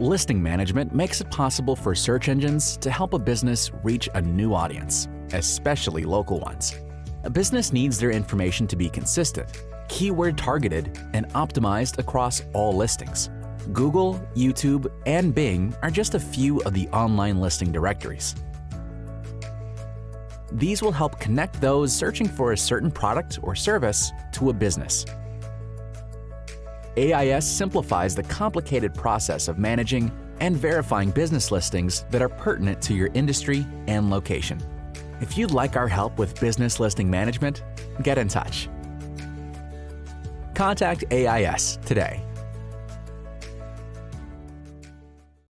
Listing management makes it possible for search engines to help a business reach a new audience, especially local ones. A business needs their information to be consistent, keyword targeted, and optimized across all listings. Google, YouTube, and Bing are just a few of the online listing directories. These will help connect those searching for a certain product or service to a business. AIS simplifies the complicated process of managing and verifying business listings that are pertinent to your industry and location. If you'd like our help with business listing management, get in touch. Contact AIS today